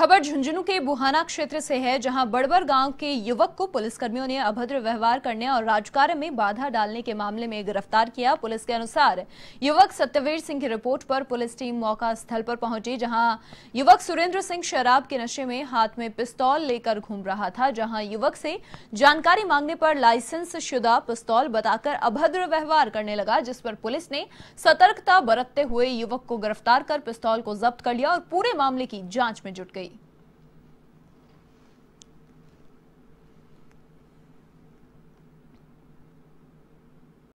खबर झुंझुनू के बुहाना क्षेत्र से है, जहाँ बड़बर गाँव के युवक को पुलिसकर्मियों ने अभद्र व्यवहार करने और राजकार्य में बाधा डालने के मामले में गिरफ़्तार किया। पुलिस के अनुसार, युवक सत्यवीर सिंह की रिपोर्ट पर पुलिस टीम मौका स्थल पर पहुँची, जहाँ युवक सुरेंद्र सिंह शराब के नशे में हाथ में पिस्तौल लेकर घूम रहा था, जहाँ युवक से जानकारी मांगने पर लाइसेंस शुदा पिस्तौल बताकर अभद्र व्यवहार करने लगा, जिस पर पुलिस ने सतर्कता बरतते हुए युवक को गिरफ़्तार कर पिस्तौल को जब्त कर लिया और पूरे मामले की जाँच में जुट गई।